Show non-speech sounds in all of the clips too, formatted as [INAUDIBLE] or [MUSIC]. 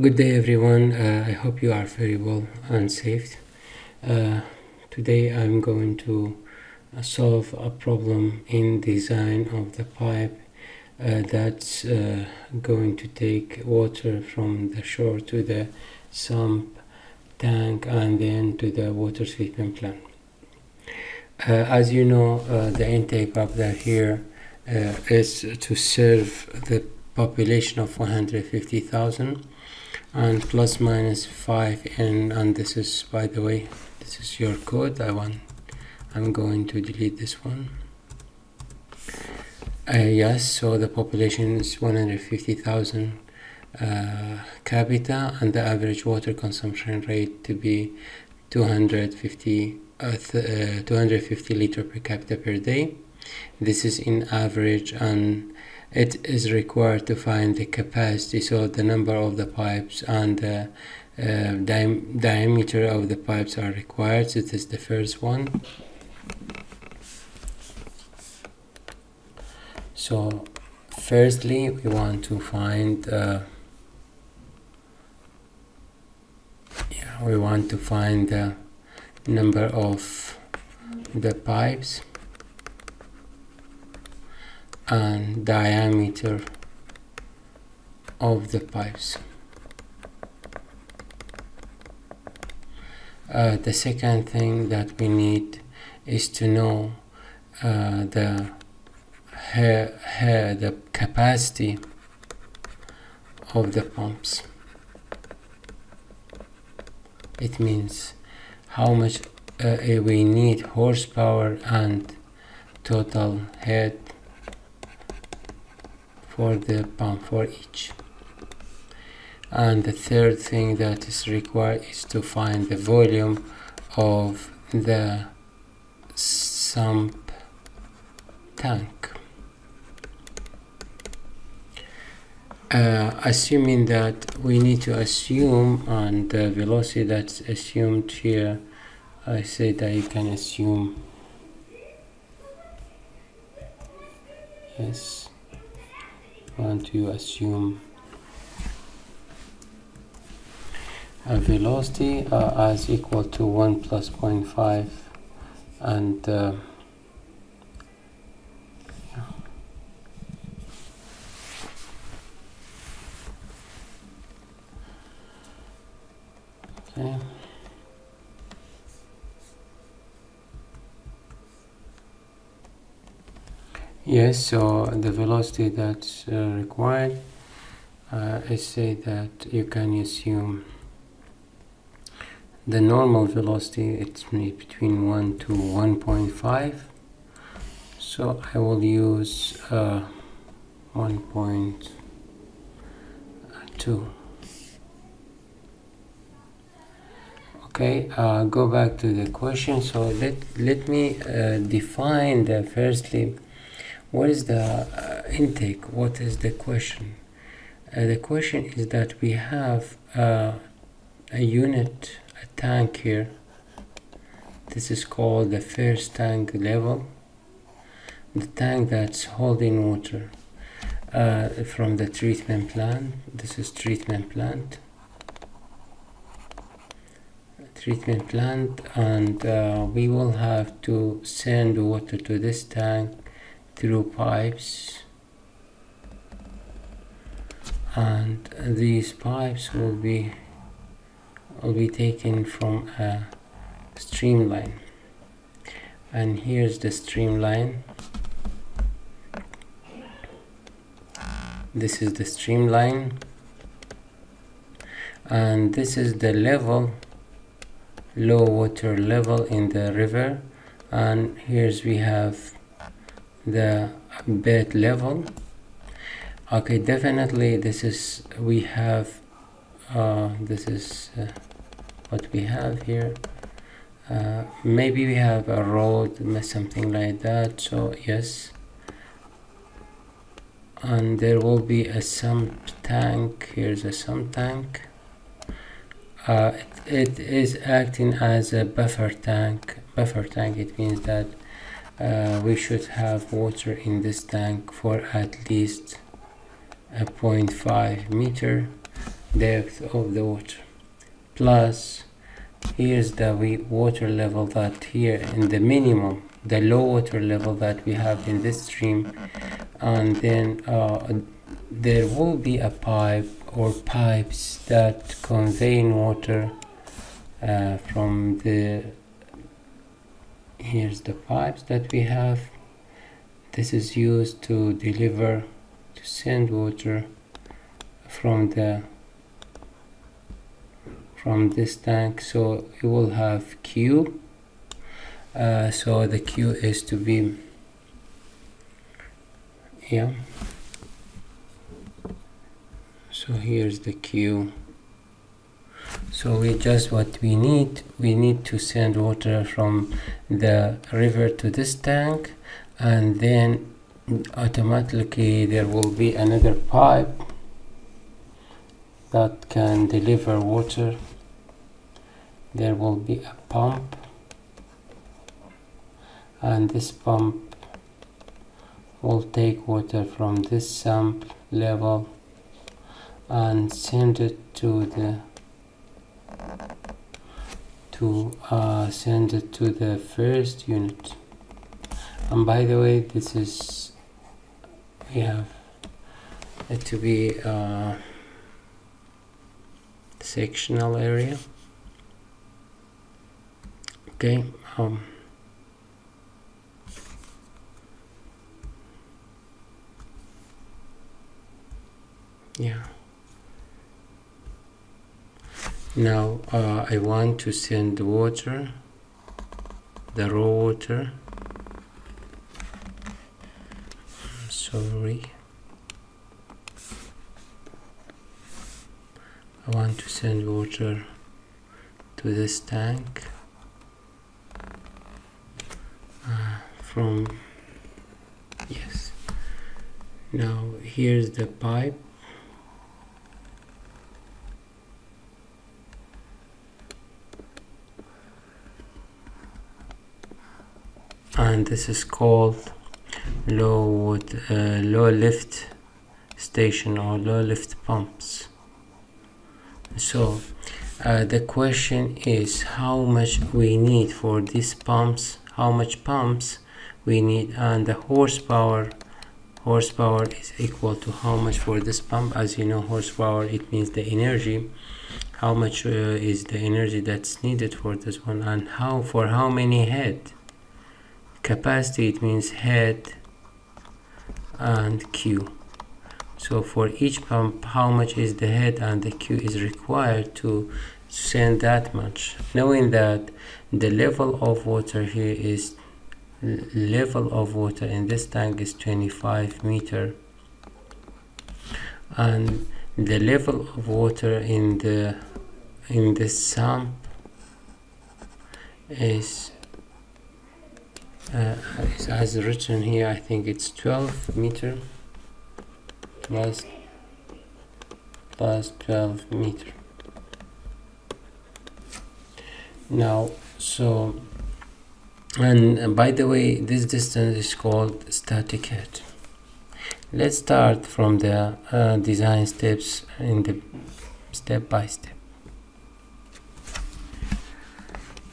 Good day everyone, uh, I hope you are very well and safe. Uh, today I'm going to uh, solve a problem in design of the pipe uh, that's uh, going to take water from the shore to the sump tank and then to the water treatment plant. Uh, as you know, the intake up there here is to serve the population of 150,000 and plus minus 5 and and this is by the way this is your code. I want I'm going to delete this one. Uh, yes so the population is 150,000 uh, capita and the average water consumption rate to be 250 uh, uh 250 liter per capita per day. This is in average and it is required to find the capacity so the number of the pipes and the uh, di diameter of the pipes are required. So this is the first one. So firstly we want to find uh, yeah, we want to find the number of the pipes and diameter of the pipes. Uh, the second thing that we need is to know uh, the hair, the capacity of the pumps. It means how much uh, we need horsepower and total head for the pump for each. And the third thing that is required is to find the volume of the sump tank. Uh, assuming that we need to assume and the velocity that's assumed here I say that you can assume. Yes want to assume a velocity uh, as equal to 1 plus 0.5 and uh, okay yes so the velocity that's uh, required uh, I say that you can assume the normal velocity it's between 1 to 1.5 so I will use uh, 1.2 okay uh, go back to the question. So let let me uh, define the firstly what is the uh, intake? What is the question? Uh, the question is that we have uh, a unit a tank here. This is called the first tank level. The tank that's holding water uh, from the treatment plant. This is treatment plant. Treatment plant and uh, we will have to send water to this tank through pipes. And these pipes will be will be taken from a streamline and here's the streamline this is the streamline and this is the level low water level in the river. And here's we have the bed level. Okay definitely this is we have uh, this is uh, what we have here. Uh, maybe we have a road something like that so yes. And there will be a sump tank here's a sump tank. Uh, it, it is acting as a buffer tank. Buffer tank it means that uh, we should have water in this tank for at least a 0.5 meter depth of the water. Plus here's the water level that here in the minimum the low water level that we have in this stream. And then uh, there will be a pipe or pipes that convey water uh, from the here's the pipes that we have. This is used to deliver to send water from the from this tank. So it will have Q. Uh, so the Q is to be yeah. So here's the Q so we just what we need we need to send water from the river to this tank and then automatically there will be another pipe that can deliver water. There will be a pump and this pump will take water from this sump level and send it to the to uh, send it to the first unit. And by the way this is we have it to be uh, sectional area. Okay um, yeah now uh, I want to send water the raw water. Sorry. I want to send water to this tank uh, from yes. Now here's the pipe and this is called low uh, low lift station or low lift pumps. So uh, the question is how much we need for these pumps how much pumps we need and the horsepower horsepower is equal to how much for this pump. As you know horsepower it means the energy. How much uh, is the energy that's needed for this one and how for how many head capacity it means head and Q. So for each pump how much is the head and the Q is required to send that much? Knowing that the level of water here is level of water in this tank is 25 meter. And the level of water in the in the sump is uh, as written here I think it's 12 meter plus plus 12 meter. Now so and by the way this distance is called static head. Let's start from the uh, design steps in the step by step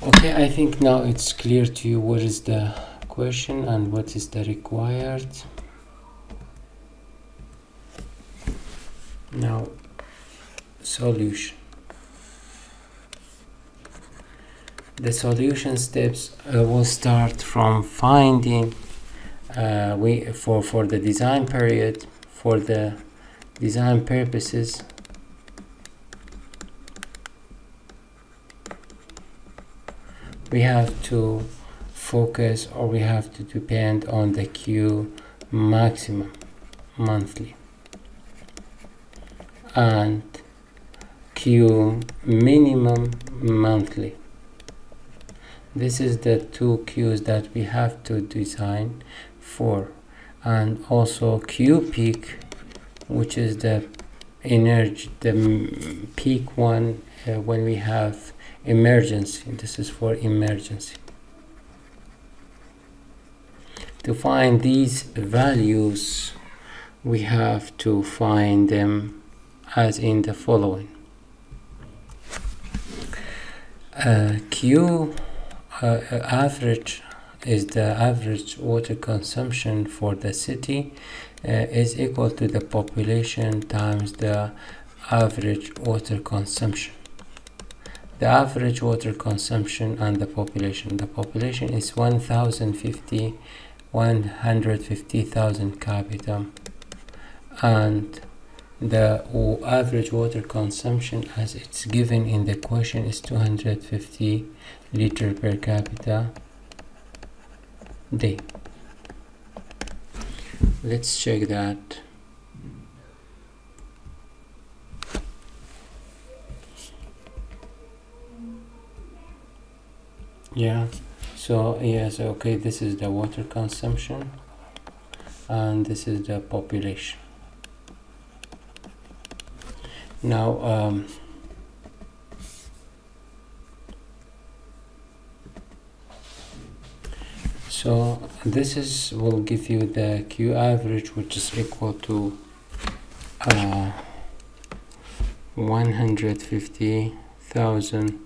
okay I think now it's clear to you what is the question and what is the required. Now solution. The solution steps uh, will start from finding uh, we for for the design period for the design purposes we have to focus or we have to depend on the Q maximum monthly. And Q minimum monthly. This is the two Qs that we have to design for. And also Q peak which is the energy the peak one uh, when we have emergency. This is for emergency. To find these values we have to find them as in the following. Uh, Q uh, uh average is the average water consumption for the city uh, is equal to the population times the average water consumption the average water consumption and the population. The population is 1050 150,000 capita. And the average water consumption as it's given in the question is 250 liter per capita day. Let's check that yeah. So yes okay this is the water consumption and this is the population. Now um, so this is will give you the q average which is equal to uh, 150,000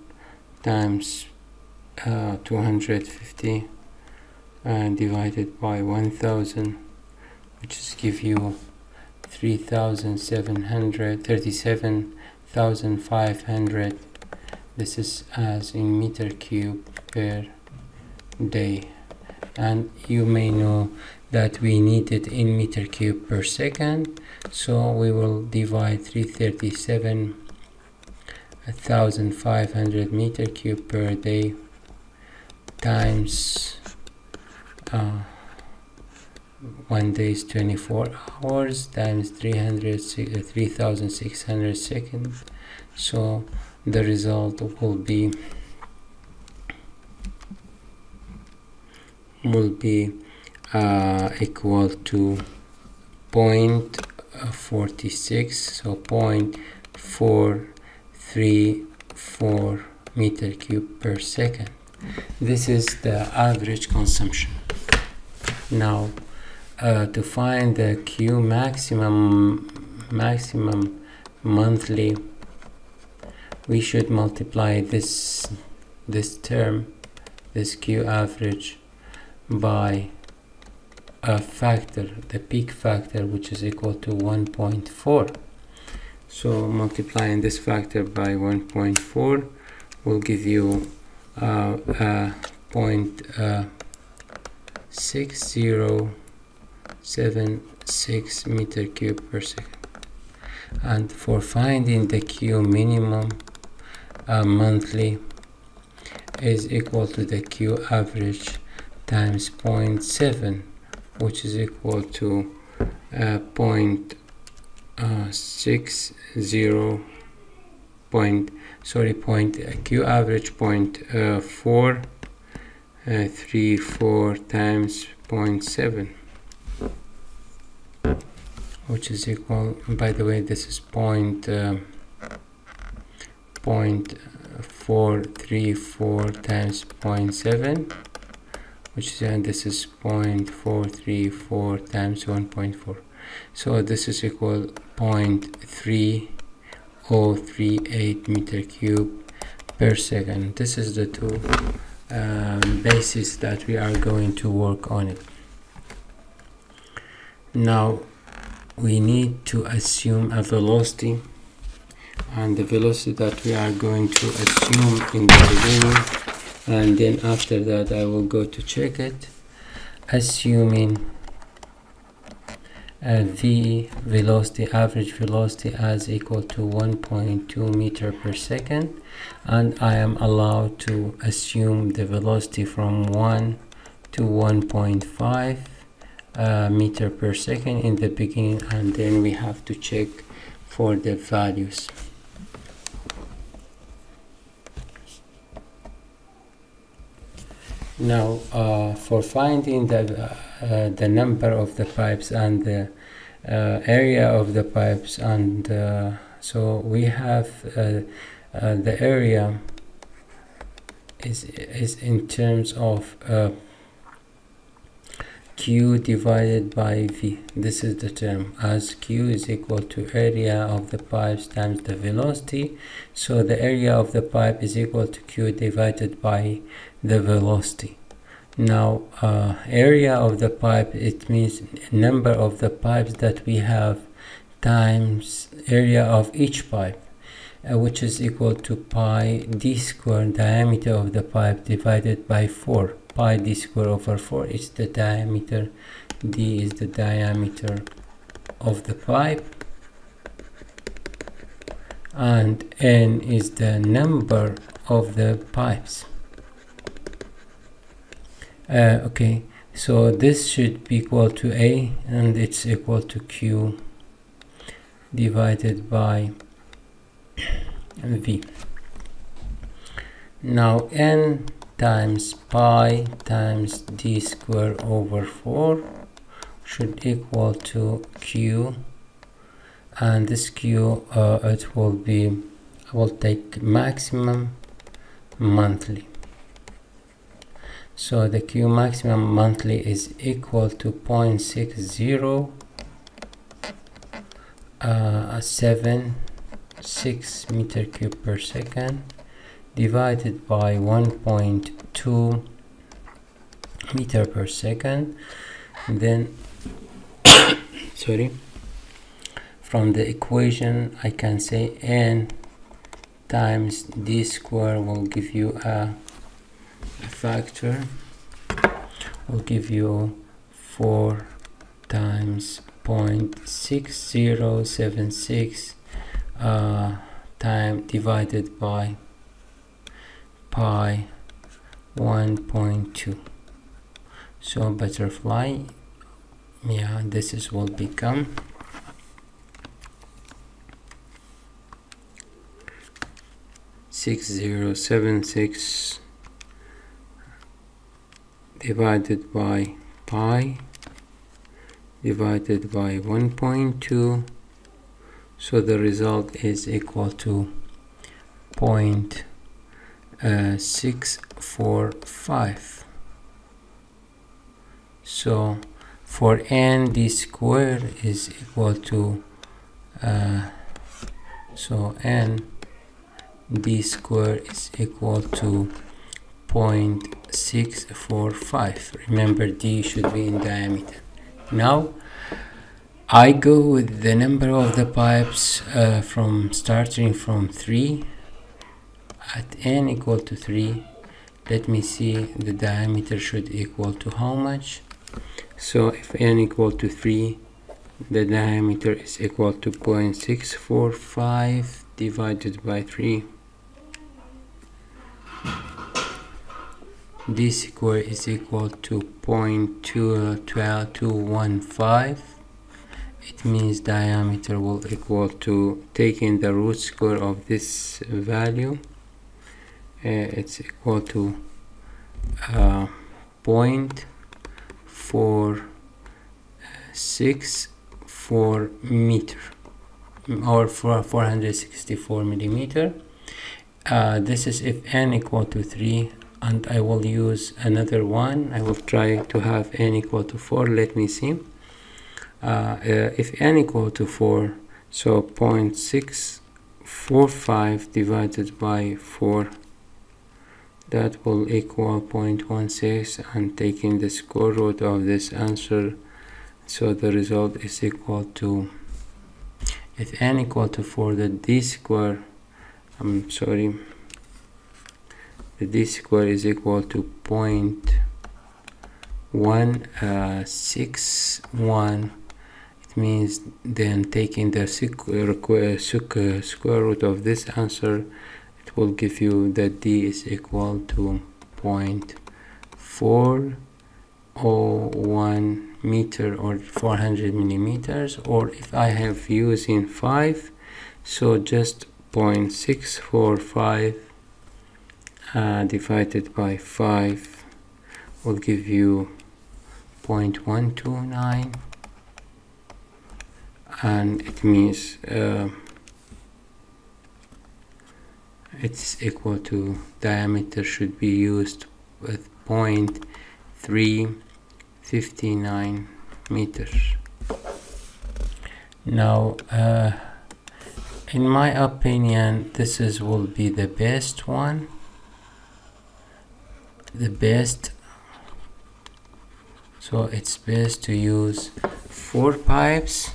times uh, 250 uh, divided by 1000 which is give you 37,500 this is as in meter cube per day. And you may know that we need it in meter cube per second so we will divide 337,500 meter cube per day times uh, one day is 24 hours times 300 3600 uh, seconds. So the result will be will be uh, equal to point 46 so point 434 meter cube per second this is the average consumption. Now uh, to find the q maximum maximum monthly we should multiply this this term this q average by a factor the peak factor which is equal to 1.4 so multiplying this factor by 1.4 will give you point uh, six zero seven six meter cube per second. And for finding the q minimum uh, monthly is equal to the q average times 0.7 which is equal to uh, point uh, six zero point sorry point uh, q average point uh, four uh, three four times point seven which is equal by the way this is point uh, point four three four times point seven which is and this is point four three four times 1.4 so this is equal point three 038 meter cube per second. This is the two um, basis that we are going to work on it. Now we need to assume a velocity and the velocity that we are going to assume in the beginning and then after that I will go to check it. Assuming uh, v velocity average velocity as equal to 1.2 meter per second. And I am allowed to assume the velocity from 1 to 1.5 uh, meter per second in the beginning and then we have to check for the values. Now uh, for finding the uh, the number of the pipes and the area of the pipes and uh, so we have uh, uh, the area is is in terms of q divided by v. This is the term. As q is equal to area of the pipes times the velocity so the area of the pipe is equal to q divided by the velocity now uh, area of the pipe it means number of the pipes that we have times area of each pipe uh, which is equal to pi d square diameter of the pipe divided by 4 pi d square over 4 is the diameter d is the diameter of the pipe and n is the number of the pipes uh, okay. So this should be equal to a and it's equal to q divided by v. Now n times pi times d square over 4 should equal to q and this q uh, it will be I will take maximum monthly so the q maximum monthly is equal to 0.60 uh, 7 6 meter cube per second divided by 1.2 meter per second. Then [COUGHS] sorry from the equation I can say n times d square will give you a factor. Will give you 4 times 0.6076 uh, time divided by pi 1.2 so butterfly yeah this is will become six zero seven six divided by pi divided by 1.2 so the result is equal to point uh, 645 so for n d square is equal to uh, so n d square is equal to 0.645 remember d should be in diameter. Now I go with the number of the pipes uh, from starting from 3 at n equal to 3 let me see the diameter should equal to how much? So if n equal to 3 the diameter is equal to 0.645 divided by 3 d square is equal to 0.21215 it means diameter will equal to taking the root square of this value. Uh, it's equal to uh, point four six four meter or for 464 millimeter. Uh, this is if n equal to 3 and I will use another one. I will try to have n equal to 4 let me see. Uh, uh, if n equal to 4 so 0.645 divided by 4 that will equal 0.16 and taking the square root of this answer so the result is equal to if n equal to 4 the d square I'm sorry the d square is equal to point one uh, six one. It means then taking the square, square root of this answer it will give you that d is equal to point four oh one meter or 400 millimeters or if I have using 5 so just 0.645 uh, divided by 5 will give you 0.129 and it means uh, it's equal to diameter should be used with 0.3 59 meters. Now uh, in my opinion this is will be the best one the best. So it's best to use four pipes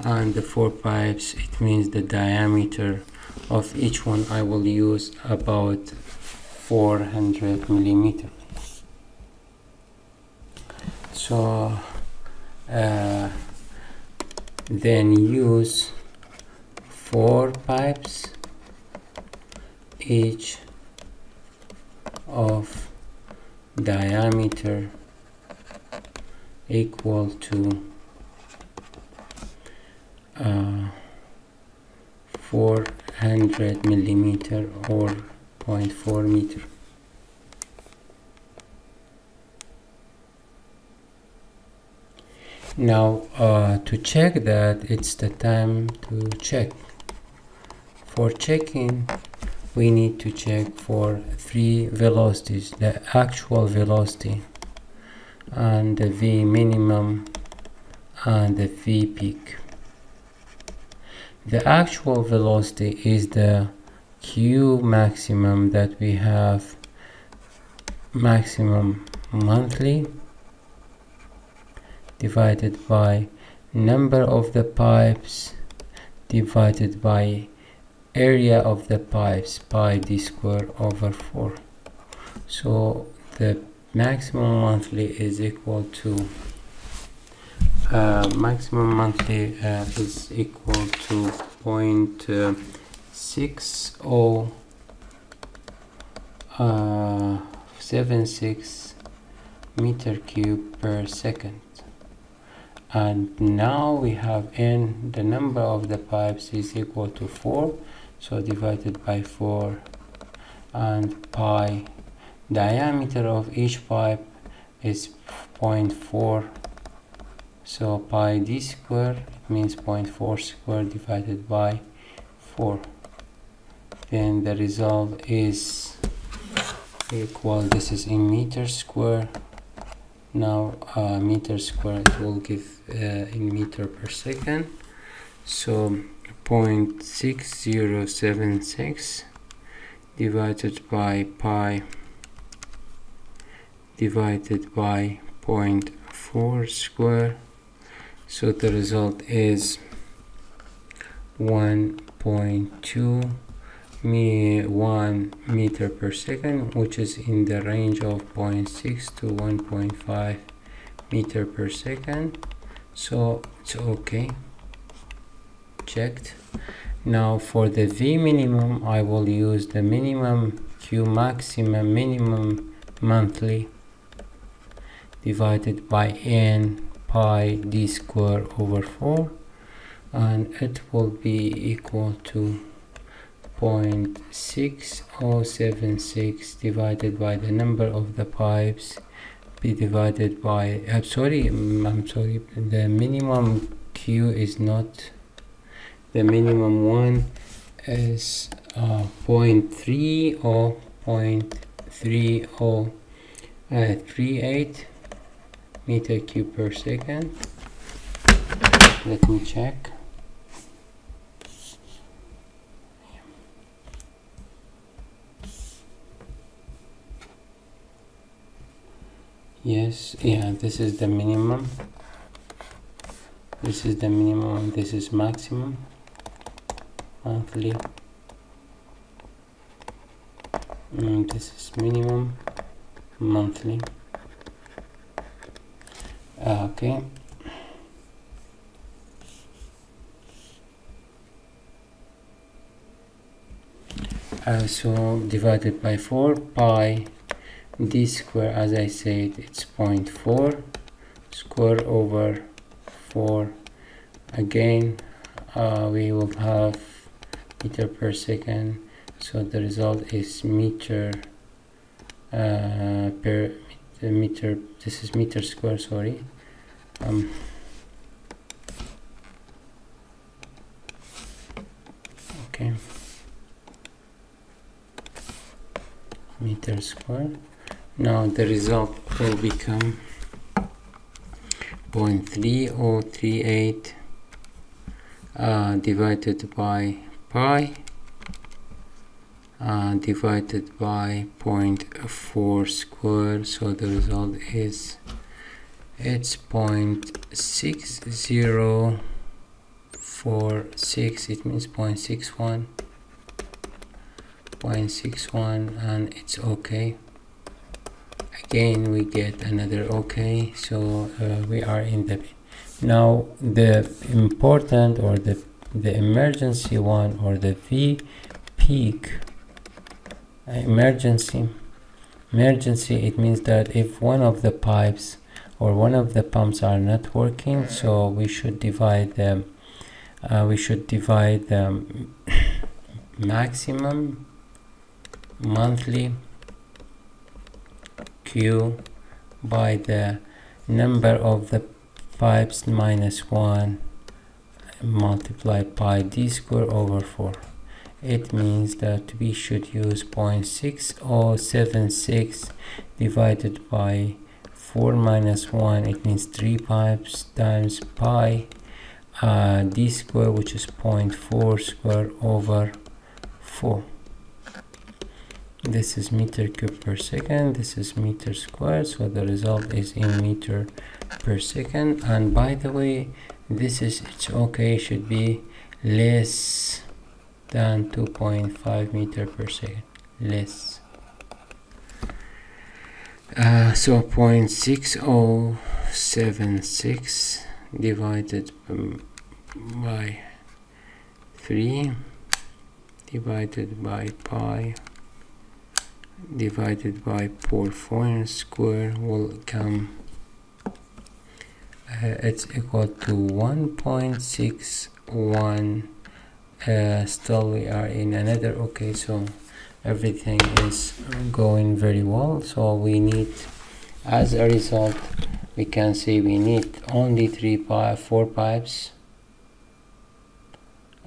and the four pipes it means the diameter of each one I will use about 400 millimeter so uh, then use four pipes each of diameter equal to uh, 400 millimeter or 0.4 meter. Now uh, to check that it's the time to check. For checking we need to check for three velocities the actual velocity and the v minimum and the v peak. The actual velocity is the q maximum that we have maximum monthly divided by number of the pipes divided by area of the pipes pi d squared over 4 so the maximum monthly is equal to uh, maximum monthly uh, is equal to point uh, six uh, seven meter cube per second. And now we have n the number of the pipes is equal to 4 so divided by 4 and pi diameter of each pipe is 0.4 so pi d square means 0.4 square divided by 4 then the result is equal this is in meter square. Now uh, meter square it will give uh, in meter per second. So 0.6076 divided by pi divided by 0.4 square. So the result is 1.2 me 1 meter per second which is in the range of 0.6 to 1.5 meter per second. So it's okay checked now for the v minimum i will use the minimum q maximum minimum monthly divided by n pi d square over 4 and it will be equal to 0.6076 divided by the number of the pipes be divided by I'm sorry I'm sorry the minimum Q is not the minimum one is uh, 0.3 or 0.3038 uh, meter cube per second. Let me check. Yes yeah this is the minimum. This is the minimum this is maximum monthly. And this is minimum monthly. Okay. Uh, so divided by 4 pi d square as I said it's 0.4 square over 4 again uh, we will have meter per second. So the result is meter uh, per meter this is meter square sorry. Um, okay. Meter square now the result will become 0.3038 uh, divided by pi uh, divided by 0.4 square so the result is it's 0.6046 it means 0.61 0.61 and it's okay. Again we get another okay so uh, we are in the now the important or the the emergency one or the V peak. Emergency. Emergency it means that if one of the pipes or one of the pumps are not working so we should divide them uh, we should divide the [COUGHS] maximum monthly Q by the number of the pipes minus 1 multiply pi d square over 4 it means that we should use 0.6076 divided by 4 minus 1 it means 3 pipes times pi uh, d square which is 0.4 square over 4 this is meter cube per second. This is meter square so the result is in meter per second. And by the way this is it's okay should be less than 2.5 meter per second. Less. Uh, so 0.6076 divided by 3 divided by pi divided by 4 square will come it's equal to 1.61 uh, still we are in another okay so everything is going very well. So we need as a result we can say we need only three pipe four pipes.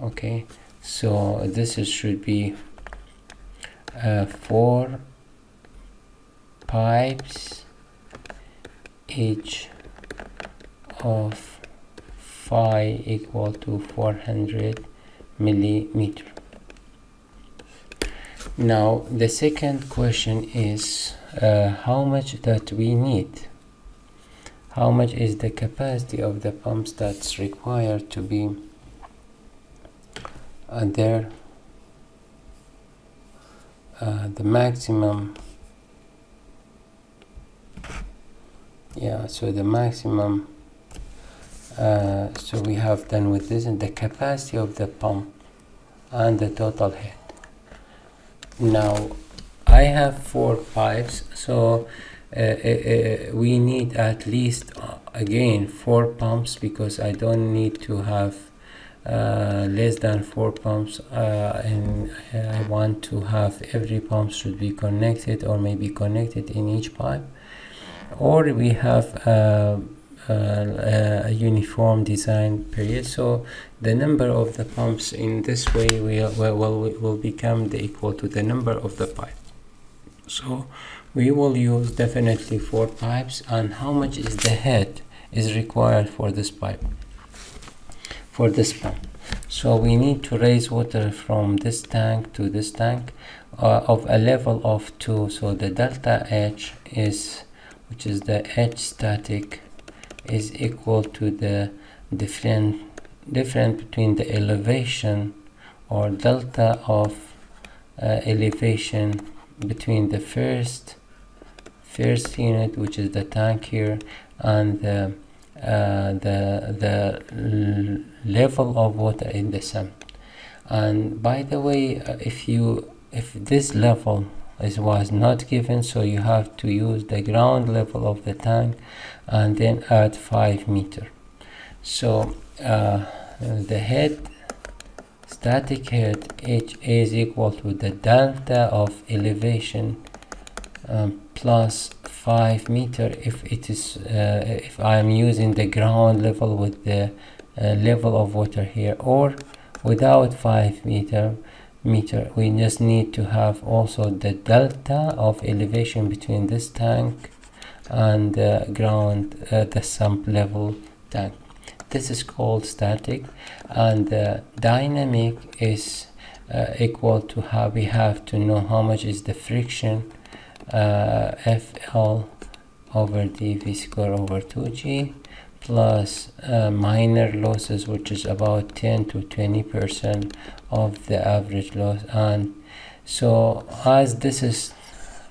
Okay so this is, should be uh, four pipes each of phi equal to 400 millimeter. Now the second question is uh, how much that we need? How much is the capacity of the pumps that's required to be uh, there? Uh, the maximum yeah so the maximum uh, so we have done with this and the capacity of the pump and the total head. Now I have four pipes so uh, uh, uh we need at least uh, again four pumps because I don't need to have less than four pumps and I want to have every pump should be connected or maybe connected in each pipe. Or we have a uniform design period. So the number of the pumps in this way will, will, will become the equal to the number of the pipe. So we will use definitely four pipes and how much is the head is required for this pipe? For this pump. So we need to raise water from this tank to this tank uh, of a level of 2 so the delta H is which is the H static is equal to the different difference between the elevation or delta of uh, elevation between the first first unit which is the tank here and the uh, the the level of water in the sump and by the way uh, if you if this level is was not given so you have to use the ground level of the tank and then add 5 meter. So uh, the head static head h is equal to the delta of elevation um, plus 5 meter. If it is uh, if I am using the ground level with the uh, level of water here or without 5 meter meter we just need to have also the delta of elevation between this tank and uh, ground uh, the sump level tank this is called static and uh, dynamic is uh, equal to how we have to know how much is the friction uh, FL over dv square over 2g plus uh, minor losses which is about 10 to 20 percent of the average loss. And so as this is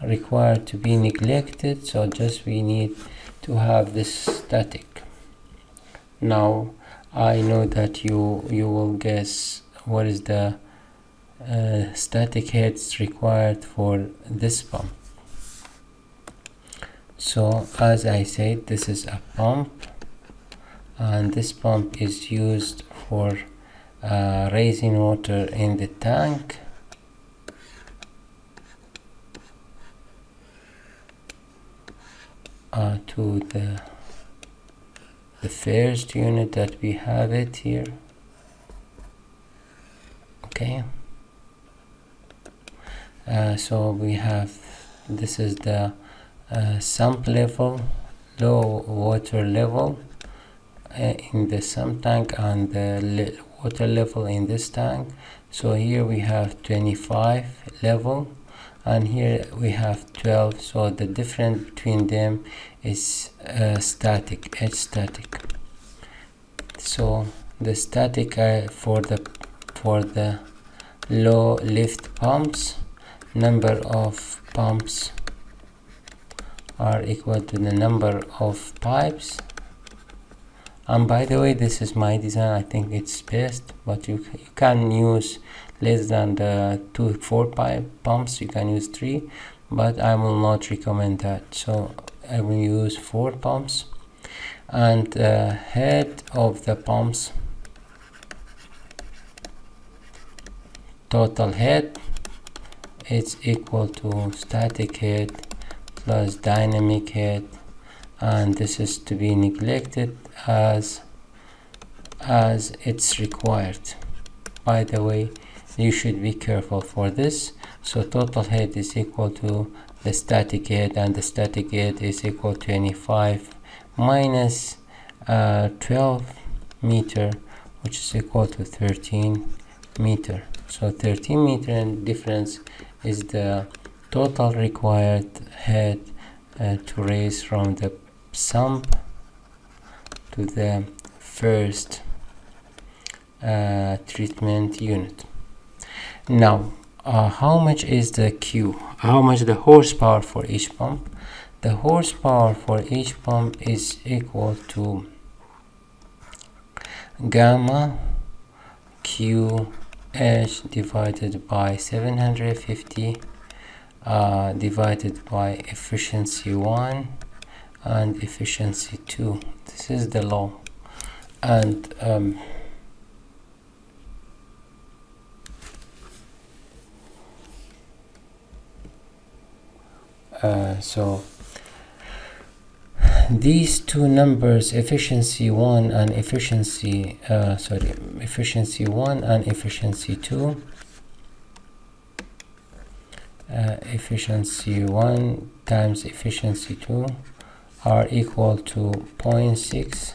required to be neglected so just we need to have this static. Now I know that you you will guess what is the uh, static heads required for this pump. So as I said this is a pump and this pump is used for uh, raising water in the tank uh, to the the first unit that we have it here. Okay. Uh, so we have this is the uh, sump level low water level uh, in the sump tank and the water level in this tank. So here we have 25 level and here we have 12 so the difference between them is uh, static head static. So the static uh, for the for the low lift pumps. Number of pumps are equal to the number of pipes. And by the way this is my design. I think it's best but you, you can use less than the two four pipe pumps you can use three but I will not recommend that. So I will use four pumps and the head of the pumps. Total head is equal to static head plus dynamic head and this is to be neglected as as it's required. By the way you should be careful for this. So total head is equal to the static head and the static head is equal to 25 minus, uh, 12 meter which is equal to 13 meter. So 13 meter and difference is the total required head uh, to raise from the sump to the first uh, treatment unit now uh, how much is the Q? How much the horsepower for each pump? The horsepower for each pump is equal to gamma Q H divided by 750 uh, divided by efficiency 1 and efficiency 2 this is the law. And um, uh, so these two numbers efficiency 1 and efficiency uh, sorry efficiency 1 and efficiency 2 uh, efficiency 1 times efficiency 2 are equal to 0.6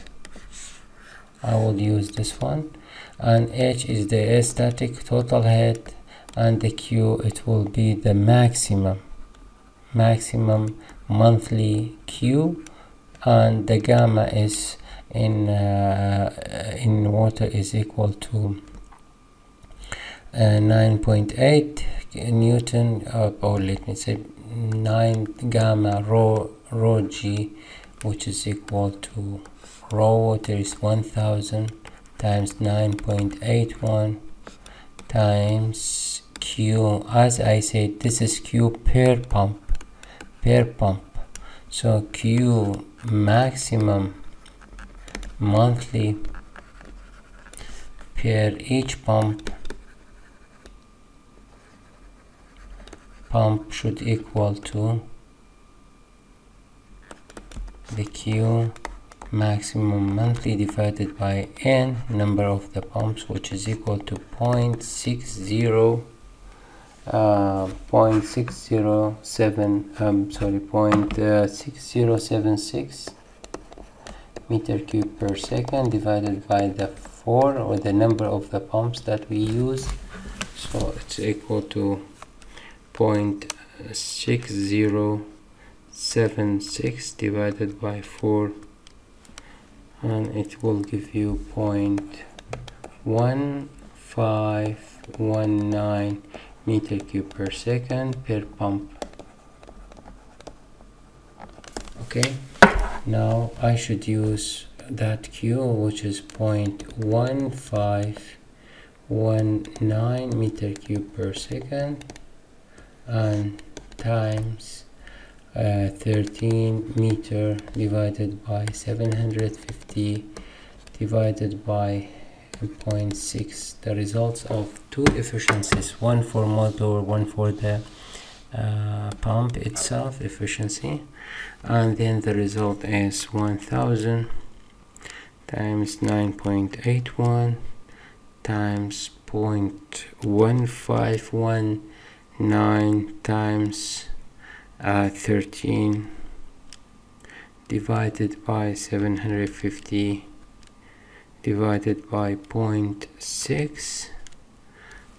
I will use this one. And H is the static total head and the Q it will be the maximum maximum monthly Q and the gamma is in uh, in water is equal to uh, 9.8 Newton uh, or let me say 9 gamma rho rho G which is equal to raw water is 1000 times 9.81 times Q. As I said this is Q per pump per pump. So q maximum monthly per each pump. Pump should equal to the q maximum monthly divided by n number of the pumps which is equal to 0.60 uh, 0.607 um, sorry uh, 6076 meter cube per second divided by the 4 or the number of the pumps that we use. So it's equal to 0.6076 divided by 4 and it will give you 0.1519 meter cube per second per pump. Okay now I should use that Q which is 0.1519 meter cube per second and times uh, 13 meter divided by 750 divided by 0.6 the results of two efficiencies one for motor one for the uh, pump itself efficiency. And then the result is 1000 times 9.81 times 0.1519 times uh, 13 divided by 750 divided by 0.6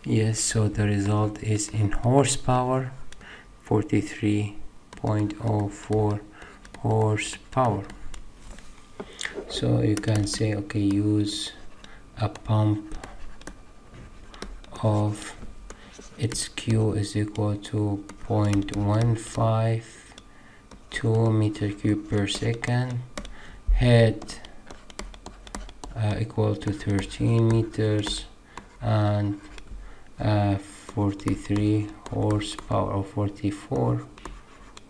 yes so the result is in horsepower 43.04 horsepower. So you can say okay use a pump of its Q is equal to 0.152 meter cube per second. Head uh, equal to 13 meters and uh, 43 horsepower or 44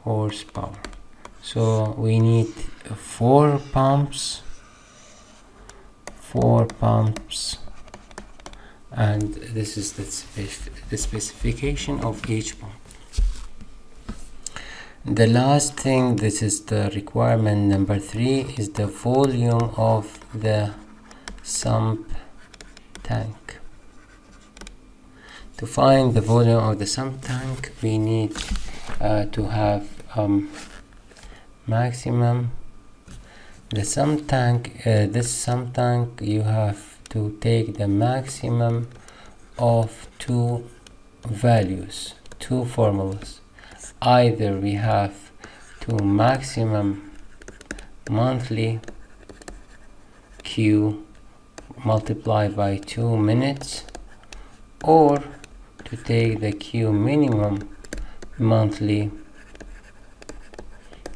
horsepower. So we need four pumps four pumps and this is the, spec the specification of each pump. The last thing this is the requirement number three is the volume of the sump tank. To find the volume of the sump tank we need uh, to have um, maximum. The sump tank uh, this sump tank you have to take the maximum of two values two formulas. Either we have to maximum monthly Q multiplied by 2 minutes or to take the Q minimum monthly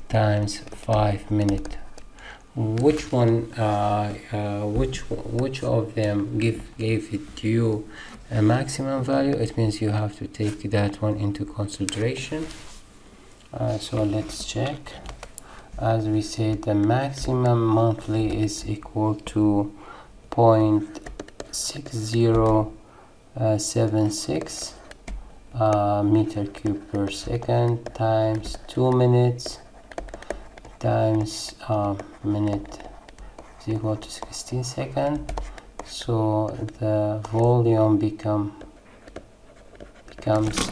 times 5 minutes. Which one uh, uh, which which of them give gave it to you a maximum value? It means you have to take that one into consideration. Uh, so let's check. As we said the maximum monthly is equal to 0.6076 uh, meter cube per second times 2 minutes times uh, minute is equal to 16 seconds so the volume become becomes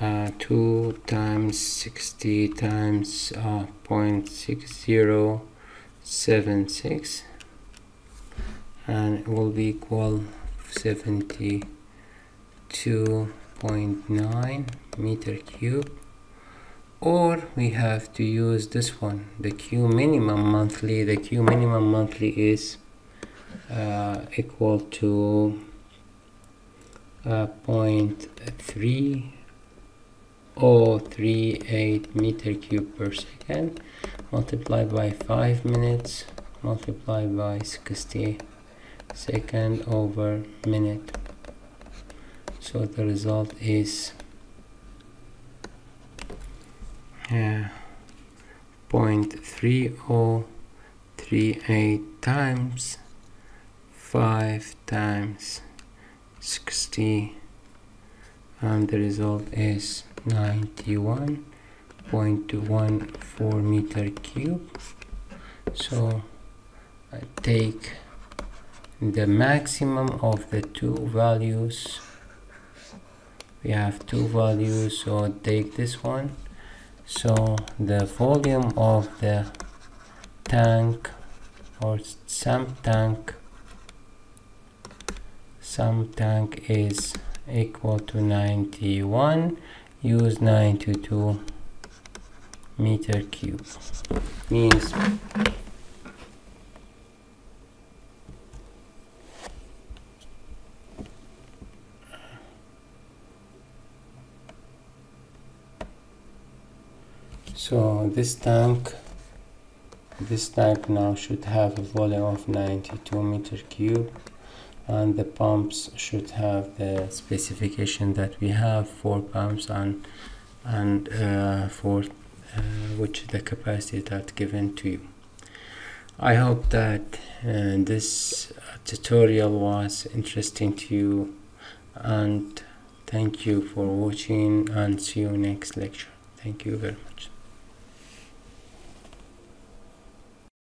uh, 2 times 60 times uh, 0.6076 and it will be equal 72.9 meter cube. Or we have to use this one. The Q minimum monthly the Q minimum monthly is uh, equal to uh, 0.3038 meter cube per second. Multiplied by 5 minutes. Multiplied by 60 second over minute. So the result is uh, 0.3038 times 5 times 60 and the result is 91.14 meter cube so I take the maximum of the two values. We have two values so take this one. So the volume of the tank or sump tank sump tank is equal to 91 use 92 meter cube. Means so this tank this tank now should have a volume of 92 meter cube and the pumps should have the specification that we have four pumps and and uh, for uh, which the capacity that given to you. I hope that uh, this tutorial was interesting to you and thank you for watching and see you next lecture. Thank you very much